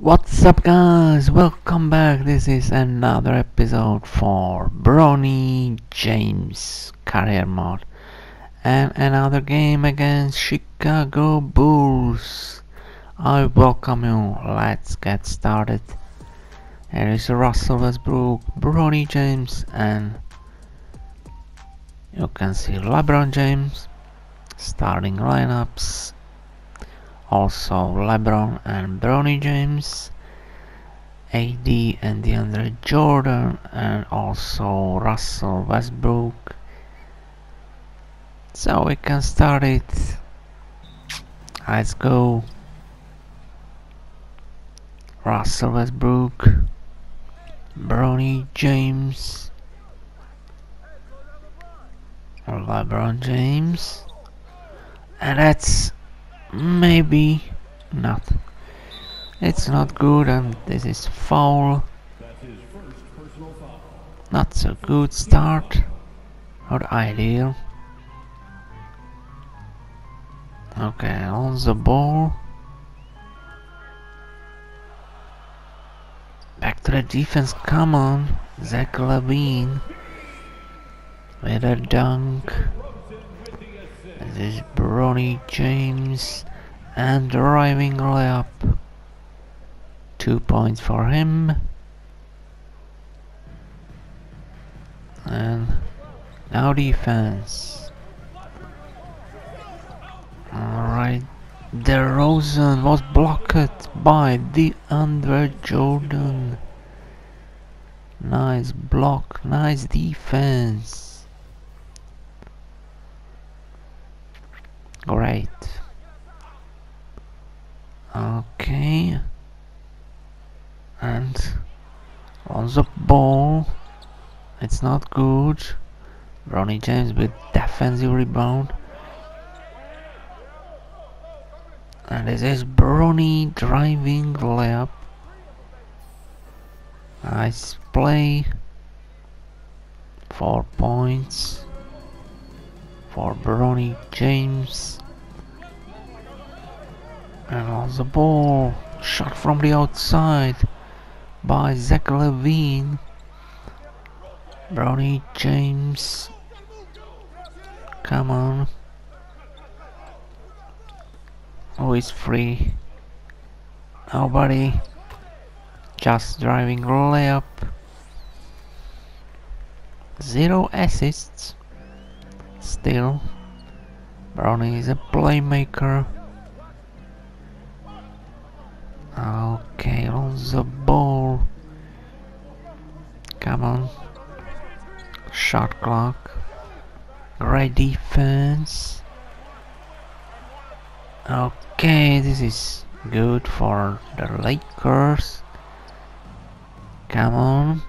What's up guys, welcome back, this is another episode for Bronny James career mode and another game against Chicago Bulls. I welcome you, let's get started. Here is Russell Westbrook, Bronny James and you can see LeBron James, starting lineups also LeBron and Bronny James, AD and DeAndre Jordan, and also Russell Westbrook. So we can start it. Let's go. Russell Westbrook, Bronny James, LeBron James, and that's maybe not. It's not good and this is foul. Not so good start. Not ideal. Okay, on the ball. Back to the defense, come on. Zach LaVine. With a dunk. This is Bronny James and driving layup. Two points for him. And now defense. Alright. DeRozan was blocked by DeAndre Jordan. Nice block, nice defense. Great. Okay. And on the ball. It's not good. Bronny James with defensive rebound. And this is Bronny driving layup. Nice play. Four points for Bronny James. And on the ball, shot from the outside by Zach LaVine. Bronny James. Come on. Oh, it's free. Nobody. Just driving layup. Zero assists. Still, Bronny is a playmaker. Okay, on the ball. Come on. Shot clock. Great defense. Okay, this is good for the Lakers. Come on.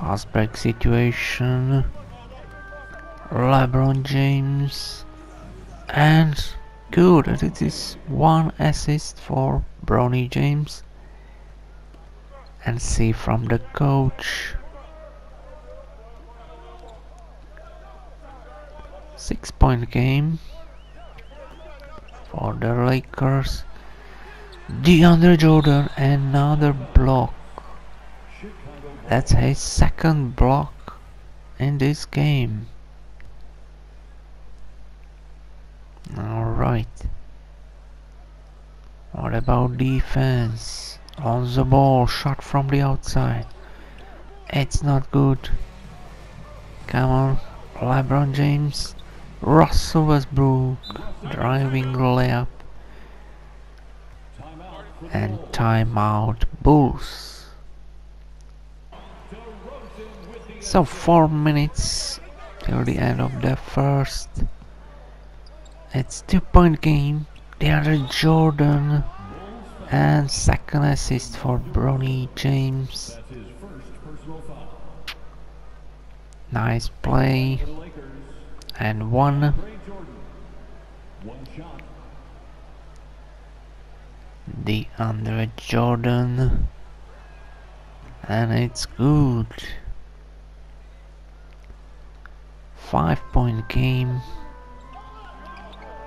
Fast break situation. LeBron James and good it is one assist for Bronny James and see from the coach six point game for the Lakers DeAndre Jordan another block that's his second block in this game Alright. What about defense? On the ball, shot from the outside. It's not good. Come on, LeBron James. Russell Westbrook driving layup. And timeout Bulls. So 4 minutes till the end of the first. It's two point game. DeAndre Jordan and second assist for Bronny James. Nice play. And one. The under Jordan. And it's good. Five point game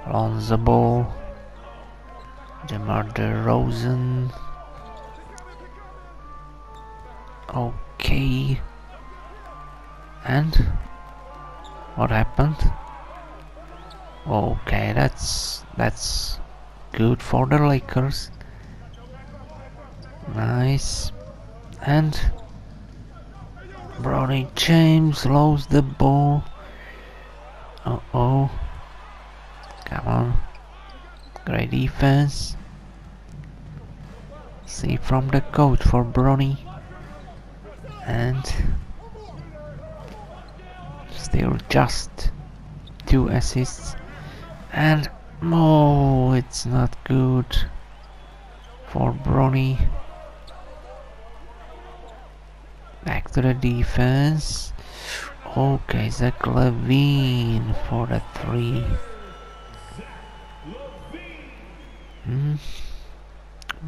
on the ball. DeMar DeRozan. Okay. And what happened? Okay, that's that's good for the Lakers. Nice. And Bronny James lost the ball. Uh oh. Come on. Great defense. See from the coach for Bronny. And still just two assists. And oh, it's not good for Bronny. Back to the defense. Okay, Zach LaVine for the three. Hmm.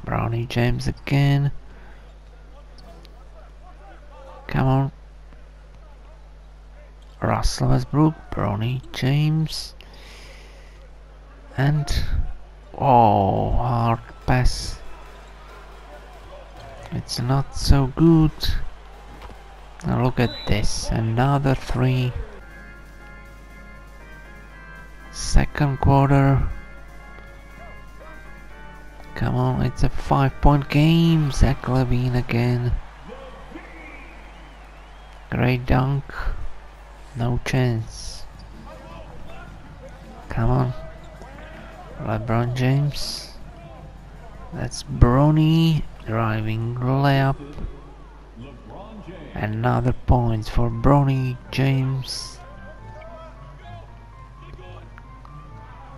Bronny James again. Come on. Russell Westbrook, Bronny James. And oh, hard pass. It's not so good. Now look at this, another three. Second quarter. Come on, it's a five point game. Zach LaVine again. Great dunk. No chance. Come on. LeBron James. That's Bronny driving layup. Another point for Bronny James.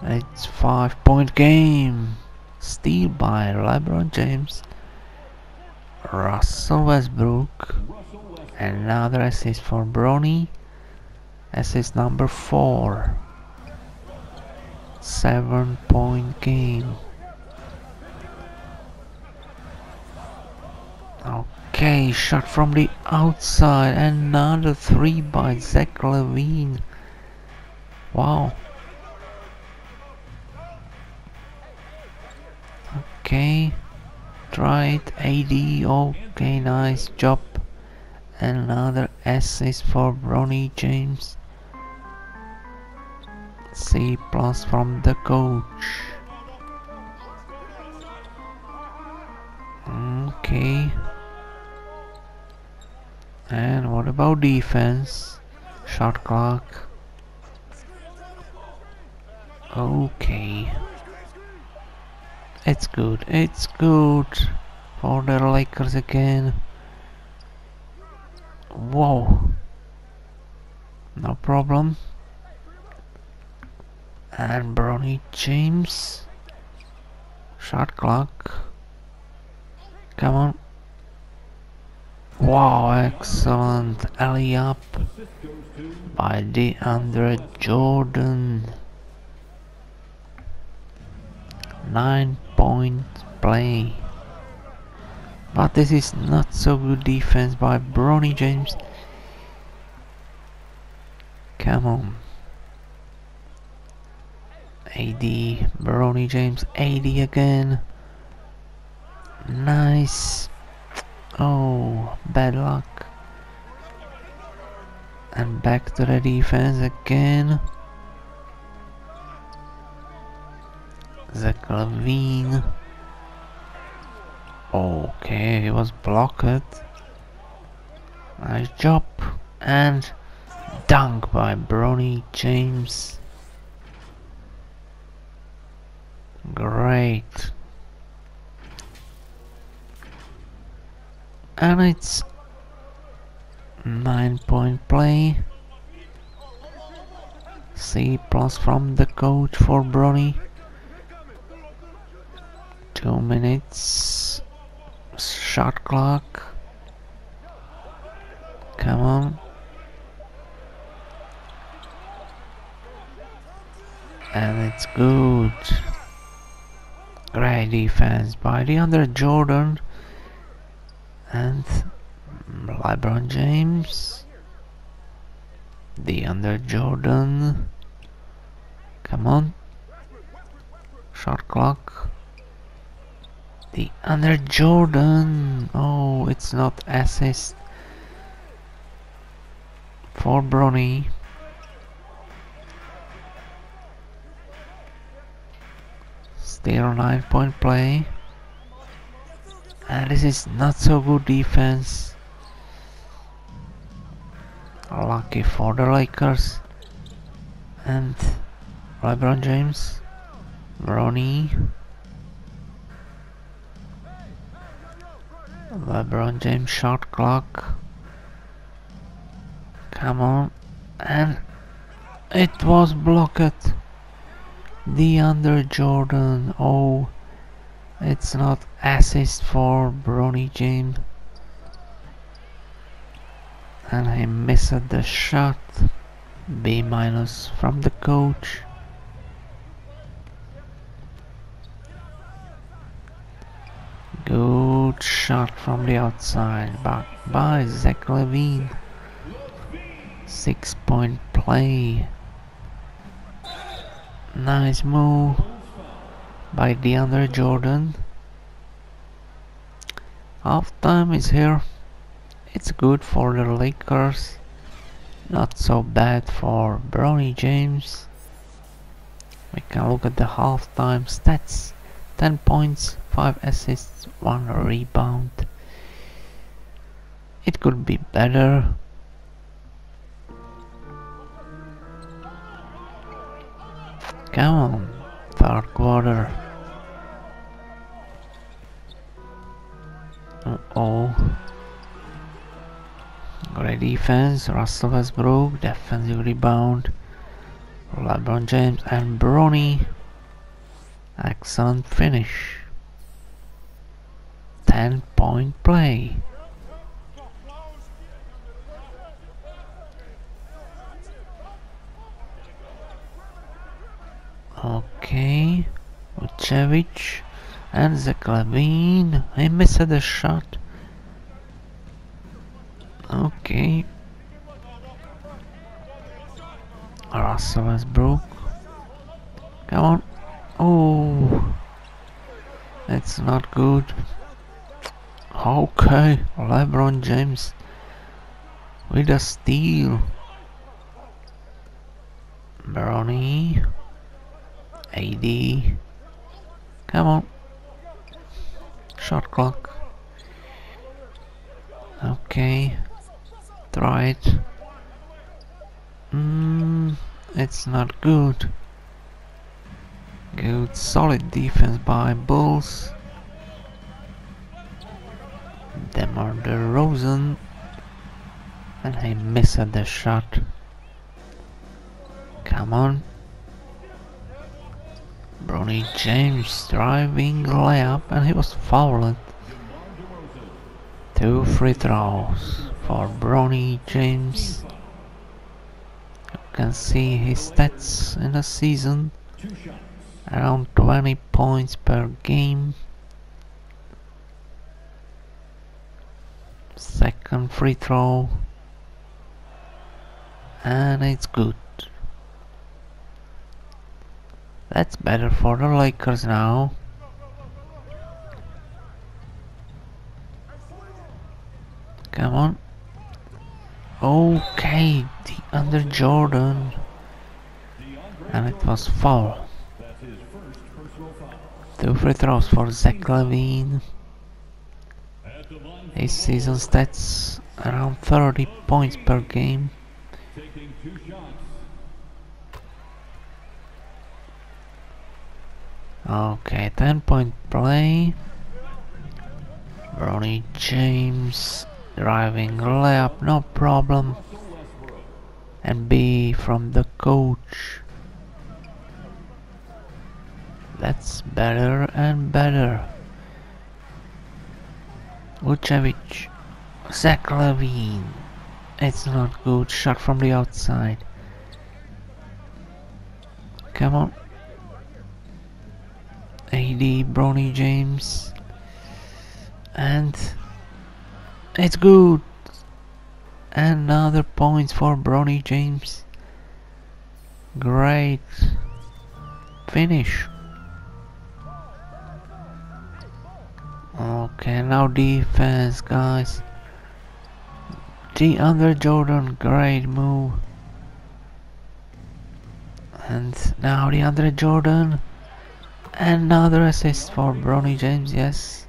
It's five point game. Steal by LeBron James. Russell Westbrook. Another assist for Assist number four. Seven point game. Okay, shot from the outside. Another three by Zach LaVine. Wow. Okay. Try it. AD. Okay, nice job. Another assist for Bronny James. C plus from the coach. Okay. And what about defense? Shot clock. Okay. It's good. It's good for the Lakers again. Whoa. No problem. And Bronny James. Shot clock. Come on. Wow, excellent alley-oop by DeAndre Jordan. Nine point play. But this is not so good defense by Bronny James. Come on. AD, Bronny James, AD again. Nice. Oh, bad luck. And back to the defense again. Zach LaVine. Okay, he was blocked. Nice job. And dunk by Bronny James. Great. And it's 9 point play. C plus from the coach for Bronny 2 minutes. Shot clock. Come on. And it's good. Great defense by DeAndre Jordan and LeBron James. DeAndre Jordan. Come on. Shot clock. DeAndre Jordan. Oh, it's not assist. for Bronny. Still 9 point play. This is not so good defense. Lucky for the Lakers. And LeBron James. Bronny. LeBron James shot clock. Come on. And it was blocked. DeAndre Jordan. Oh, it's not assist for Bronny James. And he missed the shot. B minus from the coach. Good shot from the outside, back by Zach LaVine Six point play. Nice move by DeAndre Jordan. Half time is here. It's good for the Lakers. Not so bad for Bronny James. We can look at the halftime stats. 10 points, 5 assists, 1 rebound. It could be better. Come on, third quarter. Uh oh. Great defense, Russell Westbrook, defensive rebound. LeBron James and Bronny. Excellent finish. 10 point play. Okay, Vucevic and Zach LaVine. He missed the shot. Okay. Russell Westbrook. Come on. Oh. That's not good. Okay. LeBron James. With a steal. Bronny. AD. Come on. Shot clock. Okay. Try it. Mm, it's not good. Good solid defense by Bulls. DeMar DeRozan. And he missed the shot. Come on. Bronny James driving layup and he was fouled. Two free throws for Bronny James. You can see his stats in a season. Around 20 points per game. Second free throw. And it's good. That's better for the Lakers now. Come on. Okay, the under Jordan. And it was foul. Two free throws for Zach LaVine. His season stats around 30 points per game. Okay, 10 point play. Ronnie James driving layup, no problem. And B from the coach. That's better and better. Vucevic. Zach LaVine. It's not good. Shot from the outside. Come on. AD, Bronny James. And it's good. Another points for Bronny James. Great finish. Okay, now defense, guys. The DeAndre Jordan, great move. And now the DeAndre Jordan. Another assist for Bronny James, yes.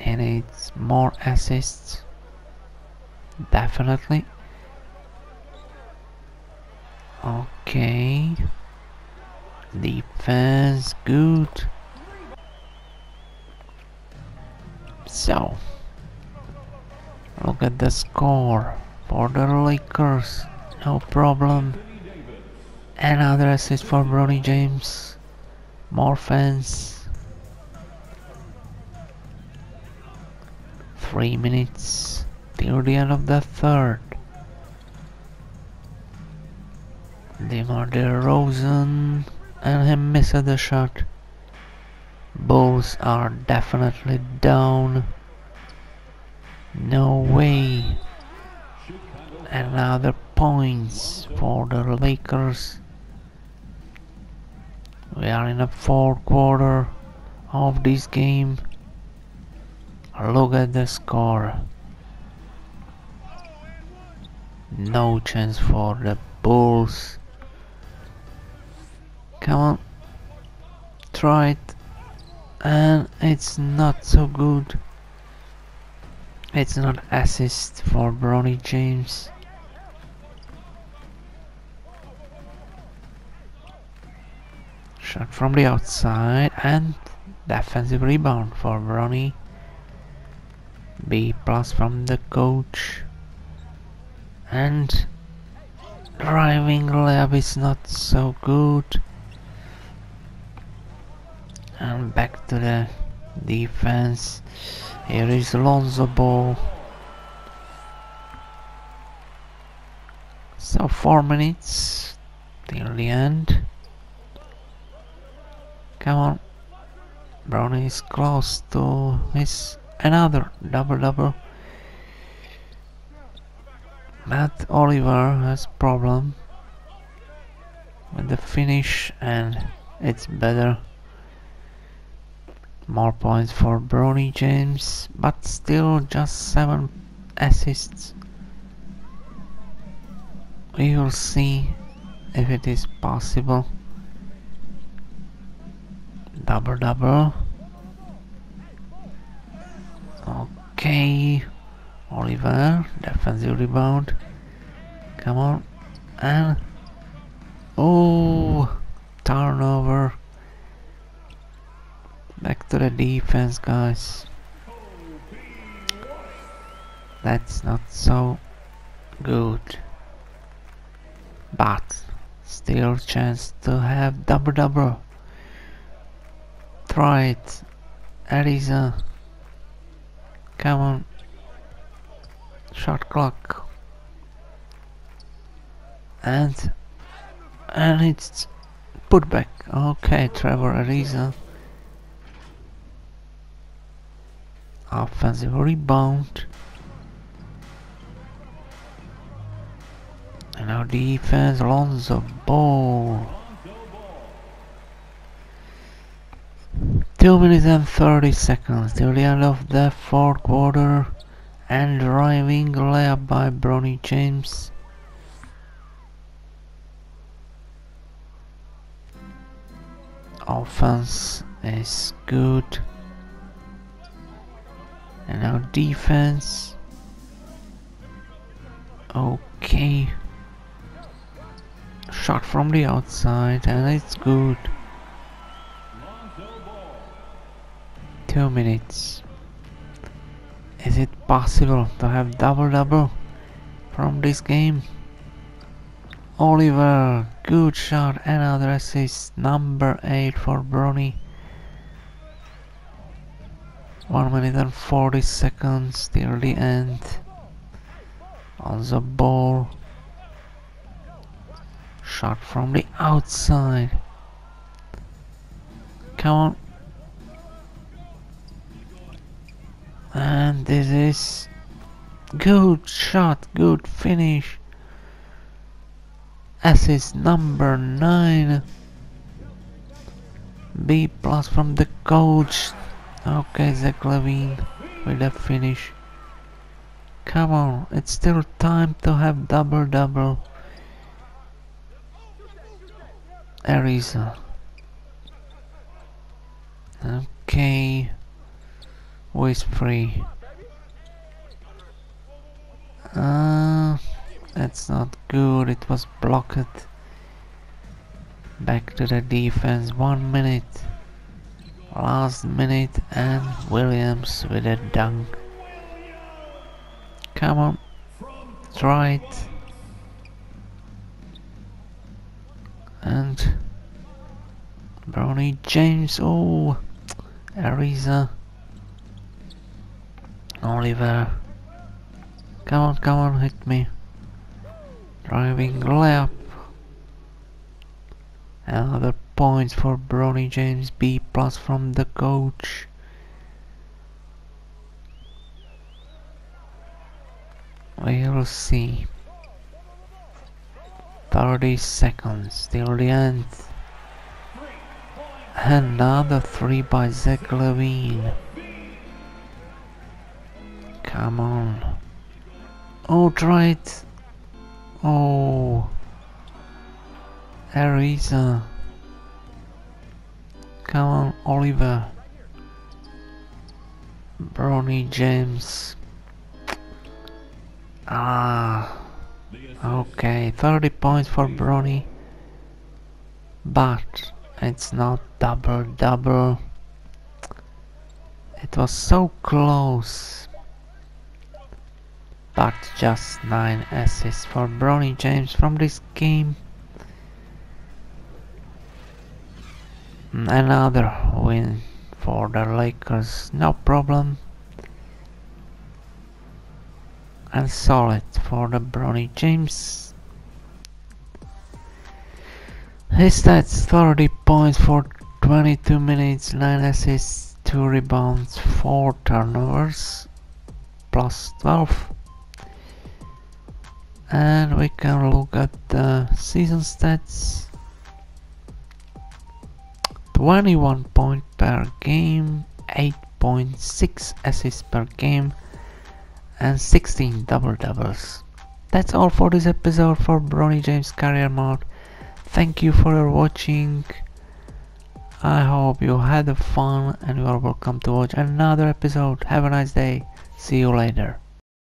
He needs more assists. Definitely. Okay. Defense good. So, look at the score for the Lakers. No problem. Another assist for Bronny James. More fans. Three minutes till the end of the third. DeMar DeRozan and he missed the shot. Bulls are definitely down. No way. Another points for the Lakers. We are in the fourth quarter of this game. Look at the score. No chance for the Bulls. Come on. Try it. And it's not so good. It's not assist for Bronny James. Shot from the outside and defensive rebound for Bronny. B plus from the coach. And driving layup is not so good. And back to the defense. Here is Lonzo Ball. So four minutes till the end. Come on. Brown is close to his another double double. Matt Oliver has problem with the finish and it's better. More points for Bronny James, but still just 7 assists. We will see if it is possible. Double double okay. Oliver defensive rebound. Come on. And oh turnover back to the defense guys that's not so good but still chance to have double double Try it. Ariza. Come on. Shot clock. And and it's put back. Okay, Trevor Ariza. Offensive rebound. And now defense Lonzo Ball. 2 minutes and 30 seconds till the end of the fourth quarter and driving layup by Bronny James. Offense is good. And now defense. Okay. Shot from the outside and it's good. two minutes. Is it possible to have double-double from this game? Oliver, good shot, another assist, number 8 for Bronny. 1 minute and 40 seconds the end. On the ball. Shot from the outside. Come on. and this is good shot good finish assist number 9 B plus from the coach okay Zach LaVine with a finish. Come on, it's still time to have double double. Ariza. Okay. Waste free. Uh, that's not good. It was blocked. Back to the defense. One minute. Last minute and Williams with a dunk. Come on. Try it. And Bronny James. Oh, Ariza. Oliver. Come on, come on, hit me. Driving layup. Another points for Bronny James B plus from the coach. We'll see. 30 seconds till the end. Another three by Zach LaVine. Come on. Oh, try it. Oh. Ariza. Oliver. Bronny James. Ah. Okay, 30 points for Bronny, But it's not double double. It was so close. But just 9 assists for Bronny James from this game. Another win for the Lakers, no problem. And solid for the Bronny James. His stats 30 points for 22 minutes, 9 assists, 2 rebounds, 4 turnovers, plus 12. And we can look at the season stats. 21 point per game, 8.6 assists per game, and 16 double doubles. That's all for this episode for Bronny James career mode. Thank you for your watching. I hope you had fun and you are welcome to watch another episode. Have a nice day. See you later.